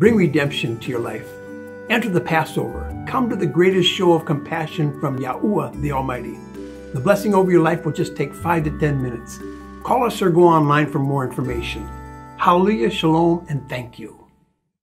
Bring redemption to your life. Enter the Passover. Come to the greatest show of compassion from Yahuwah the Almighty. The blessing over your life will just take five to ten minutes. Call us or go online for more information. Hallelujah, shalom, and thank you.